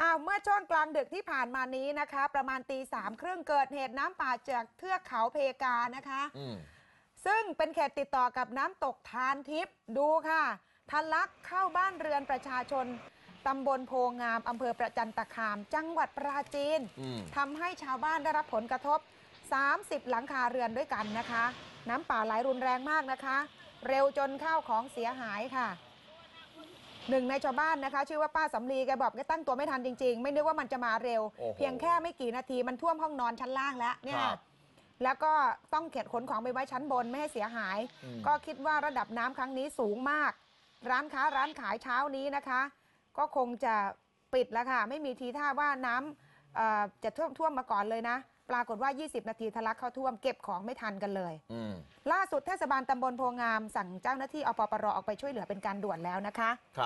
อ้าวเมื่อช่วงกลางดึกที่ผ่านมานี้นะคะ ประมาณตีสามครึ่งเกิดเหตุน้ำป่าจากเทือกเขาเพกานะคะ อืมซึ่งเป็นเขตติดต่อกับน้ำตกทานทิพย์ดูค่ะทะลักเข้าบ้านเรือนประชาชนตำบลโพงามอำเภอประจันตคาม จังหวัดปราจีน อืมทำให้ชาวบ้านได้รับผลกระทบ 30 หลังคาเรือนด้วยกันนะคะ น้ำป่าไหลรุนแรงมากนะคะ เร็วจนข้าวของเสียหายค่ะ หนึ่งในชาวบ้านนะคะ ชื่อว่าป้าสำลีแกบอกแกตั้งตัวไม่ทันจริง ๆ ไม่นึกว่ามันจะมาเร็ว โอ้โหเพียงแค่ไม่กี่นาทีมันท่วมห้องนอนชั้นล่างแล้วเนี่ยครับแล้วก็ต้องเข็นขนของไปไว้ชั้นบนไม่ให้เสียหาย อืม ก็คิดว่าระดับน้ำครั้งนี้สูงมาก ร้านค้าร้านขายเช้านี้นะคะ ก็คงจะปิดแล้วค่ะ ไม่มีทีท่าว่าน้ำเอ่อจะท่วมท่วมมาก่อนเลยนะ ปรากฏว่า 20 นาทีทะลักเข้าท่วมเก็บของไม่ทันกันเลย อืมล่าสุดเทศบาลตำบลโพงามสั่งเจ้าหน้าที่อปปรออกไปช่วยเหลือเป็นการด่วนแล้วนะคะ ครับ